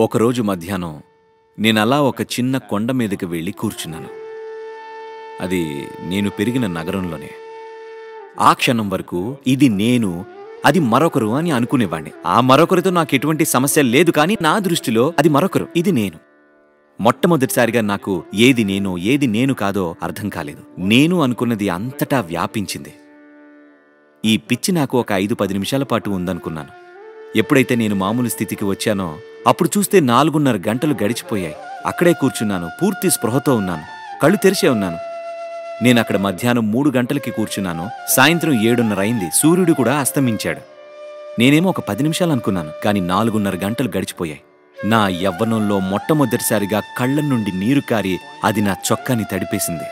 ఒకరోజు మధ్యాహ్నం నేనలా ఒక చిన్న కొండ మీదకి వెళ్ళి కూర్చున్నాను. అది నేను పెరిగిన నగరంలోనే. ఆ క్షణం వరకు ఇది నేను అది మరొకరు అని అనుకునేవాణ్ణి. ఆ మరొకరితో నాకు ఎటువంటి సమస్య లేదు కానీ నా దృష్టిలో అది మరొకరు ఇది నేను. మొట్టమొదటిసారిగా నాకు ఏది నేను ఏది నేను కాదో అర్థం కాలేదు. నేను అనుకున్నది అంతటా వ్యాపించింది. ఈ పిచ్చి నాకు ఒక ఐదు పది నిమిషాల పాటు ఉందనుకున్నాను. ఎప్పుడైతే నేను మామూలు స్థితికి వచ్చానో అప్పుడు చూస్తే నాలుగున్నర గంటలు గడిచిపోయాయి. అక్కడే కూర్చున్నాను. పూర్తి స్పృహతో ఉన్నాను. కళ్ళు తెరిచే ఉన్నాను. నేను అక్కడ మధ్యాహ్నం మూడు గంటలకి కూర్చున్నాను. సాయంత్రం ఏడున్నర అయింది. సూర్యుడు కూడా అస్తమించాడు. నేనేమో ఒక పది నిమిషాలు అనుకున్నాను. కానీ నాలుగున్నర గంటలు గడిచిపోయాయి. నా యవ్వనంలో మొట్టమొదటిసారిగా కళ్ళ నుండి నీరు కారి అది నా చొక్కాని తడిపేసింది.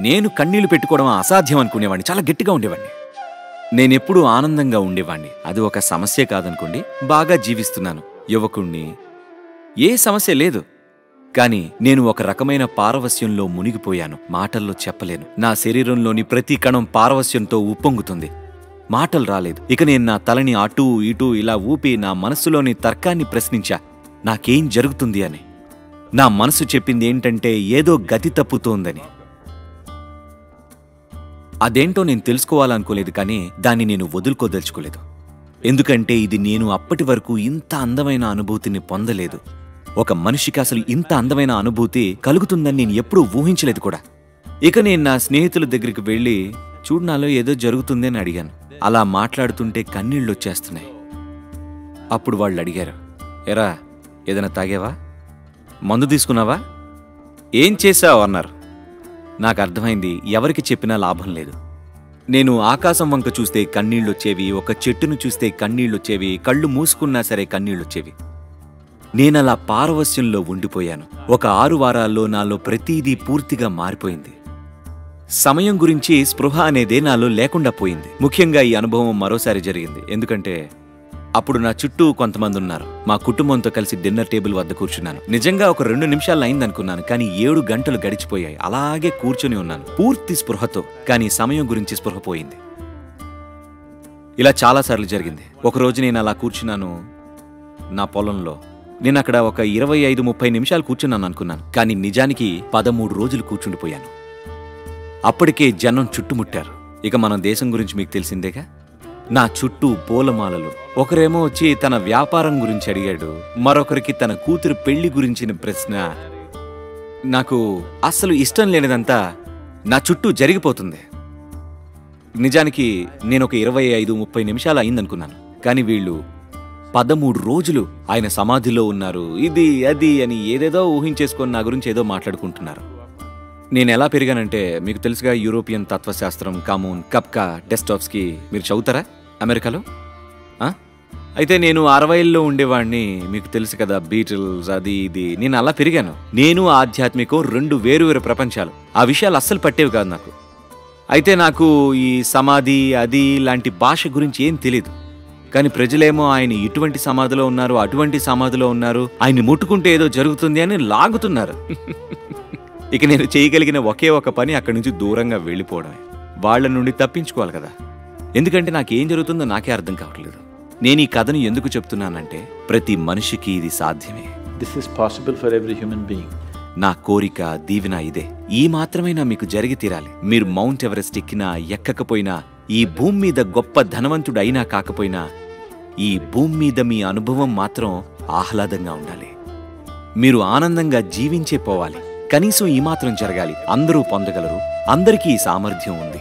నేను కన్నీళ్ళు పెట్టుకోవడం అసాధ్యం అనుకునేవాడిని. చాలా గట్టిగా ఉండేవాడిని. నేనెప్పుడూ ఆనందంగా ఉండేవాణ్ణి అది ఒక సమస్య కాదనుకోండి బాగా జీవిస్తున్నాను. యువకుణ్ణి ఏ సమస్య లేదు కాని నేను ఒక రకమైన పారవస్యంలో మునిగిపోయాను. మాటల్లో చెప్పలేను. నా శరీరంలోని ప్రతి కణం పారవస్యంతో ఉప్పొంగుతుంది. మాటలు రాలేదు. ఇక నేను నా తలని అటూ ఇటూ ఇలా ఊపి నా మనస్సులోని తర్కాన్ని ప్రశ్నించా నాకేం జరుగుతుంది అని. నా మనసు చెప్పింది ఏంటంటే ఏదో గతి తప్పుతోందని. అదేంటో నేను తెలుసుకోవాలనుకోలేదు కానీ దాన్ని నేను వదులుకోదలుచుకోలేదు. ఎందుకంటే ఇది నేను అప్పటి వరకు ఇంత అందమైన అనుభూతిని పొందలేదు. ఒక మనిషికి అసలు ఇంత అందమైన అనుభూతి కలుగుతుందని నేను ఎప్పుడూ ఊహించలేదు కూడా. ఇక నేను నా స్నేహితుల దగ్గరికి వెళ్ళి చూడు నాలో ఏదో జరుగుతుంది అని అడిగాను. అలా మాట్లాడుతుంటే కన్నీళ్ళు వచ్చేస్తున్నాయి. అప్పుడు వాళ్ళు అడిగారు ఎరా ఏదైనా తాగేవా? మందు తీసుకున్నావా? ఏం చేసావు అన్నారు. నాకు అర్థమైంది ఎవరికి చెప్పినా లాభం లేదు. నేను ఆకాశం వంక చూస్తే కన్నీళ్ళొచ్చేవి ఒక చెట్టును చూస్తే కన్నీళ్ళొచ్చేవి కళ్ళు మూసుకున్నా సరే కన్నీళ్ళొచ్చేవి. నేనలా పారవస్యంలో ఉండిపోయాను. ఒక ఆరు వారాల్లో నాలో ప్రతీదీ పూర్తిగా మారిపోయింది. సమయం గురించి స్పృహ అనేదే నాలో లేకుండా పోయింది. ముఖ్యంగా ఈ అనుభవం మరోసారి జరిగింది. ఎందుకంటే అప్పుడు నా చుట్టూ కొంతమంది ఉన్నారు మా కుటుంబంతో కలిసి డిన్నర్ టేబుల్ వద్ద కూర్చున్నాను. నిజంగా ఒక రెండు నిమిషాలు అయిందనుకున్నాను కానీ ఏడు గంటలు గడిచిపోయాయి. అలాగే కూర్చొని ఉన్నాను. పూర్తి స్పృహతో కానీ సమయం గురించి స్పృహ పోయింది. ఇలా చాలాసార్లు జరిగింది. ఒకరోజు నేను అలా కూర్చున్నాను నా పొలంలో. నేను అక్కడ ఒక ఇరవై ఐదు ముప్పై నిమిషాలు కూర్చున్నాను అనుకున్నాను కానీ నిజానికి పదమూడు రోజులు కూర్చుండిపోయాను. అప్పటికే జనం చుట్టుముట్టారు. ఇక మన దేశం గురించి మీకు తెలిసిందేగా? నా చుట్టూ పూలమాలలు ఒకరేమో వచ్చి తన వ్యాపారం గురించి అడిగాడు. మరొకరికి తన కూతురు పెళ్ళి గురించిన ప్రశ్న. నాకు అస్సలు ఇష్టం లేనిదంతా నా చుట్టూ జరిగిపోతుంది. నిజానికి నేను ఒక ఇరవై ఐదు ముప్పై నిమిషాలు అయిందనుకున్నాను. కానీ వీళ్ళు పదమూడు రోజులు ఆయన సమాధిలో ఉన్నారు. ఇది అది అని ఏదేదో ఊహించేసుకొని నా గురించి ఏదో మాట్లాడుకుంటున్నారు. నేను ఎలా పెరిగానంటే మీకు తెలుసుగా యూరోపియన్ తత్వశాస్త్రం కామూన్ కప్కా డెస్టాప్స్కి మీరు చదువుతారా అమెరికాలో? ఆ? అయితే నేను అరవైల్లో ఉండేవాడిని మీకు తెలుసు కదా బీటిల్స్ అది ఇది. నేను అలా పెరిగాను నేను ఆధ్యాత్మికం రెండు వేరు వేరు ప్రపంచాలు. ఆ విషయాలు అస్సలు పట్టేవి కాదు నాకు. అయితే నాకు ఈ సమాధి అది లాంటి భాష గురించి ఏం తెలియదు కానీ ప్రజలేమో ఆయన ఇటువంటి సమాధిలో ఉన్నారు అటువంటి సమాధిలో ఉన్నారు. ఆయన్ని ముట్టుకుంటే ఏదో జరుగుతుంది అని లాగుతున్నారు. ఇక నేను చేయగలిగిన ఒకే ఒక పని అక్కడి నుంచి దూరంగా వెళ్ళిపోవడమే. వాళ్ళ నుండి తప్పించుకోవాలి కదా. ఎందుకంటే నాకేం జరుగుతుందో నాకే అర్థం కావట్లేదు. నేను ఈ కథను ఎందుకు చెప్తున్నానంటే ప్రతి మనిషికి ఇది సాధ్యమే. This is possible for every human being. నా కోరిక దీవెన ఇదే. ఈ మాత్రమైనా మీకు జరిగి తీరాలి. మీరు మౌంట్ ఎవరెస్ట్ ఎక్కినా ఎక్కకపోయినా ఈ భూమి మీద గొప్ప ధనవంతుడు అయినా కాకపోయినా ఈ భూమి మీద మీ అనుభవం మాత్రం ఆహ్లాదంగా ఉండాలి. మీరు ఆనందంగా జీవించే పోవాలి. కనీసం ఈ మాత్రం జరగాలి. అందరూ పొందగలరు. అందరికీ ఈ సామర్థ్యం ఉంది.